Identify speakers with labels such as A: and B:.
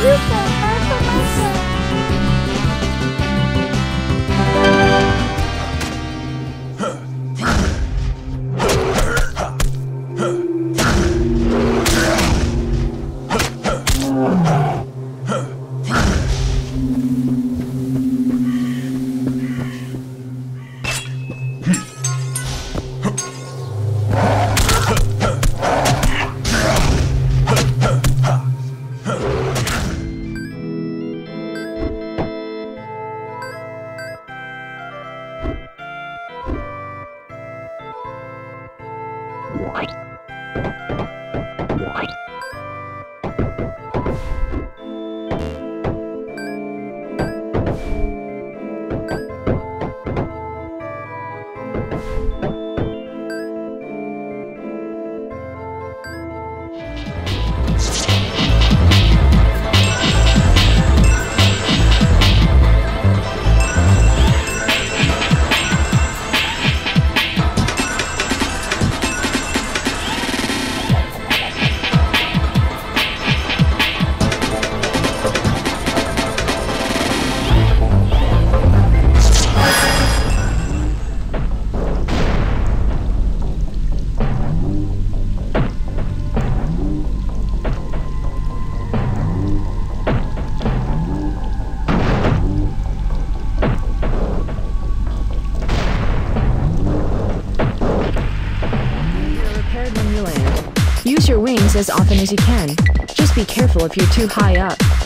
A: Beautiful. You're your wings as often as you can. Just be careful if you're too high up.